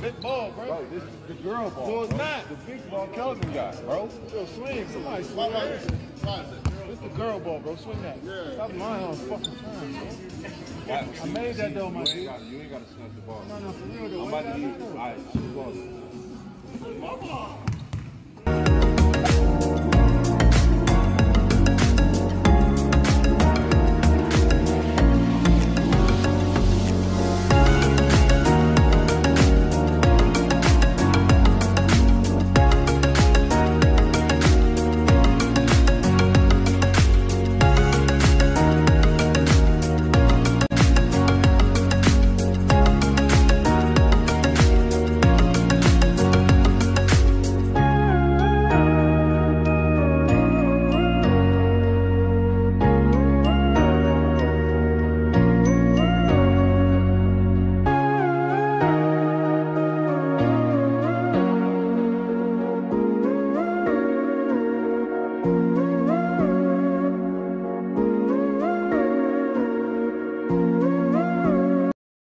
big ball, bro. Bro, this is the girl ball. No, it's bro. not. The big ball Kevin got, bro. Yo, swing. Somebody swing that. This the girl ball, bro. Swing that. Yeah. Stop lying on fucking time, bro. I made that though, my you dude. You ain't got to snatch the ball. No, no, for real though. I'm about to use it. All right, shoot the ball.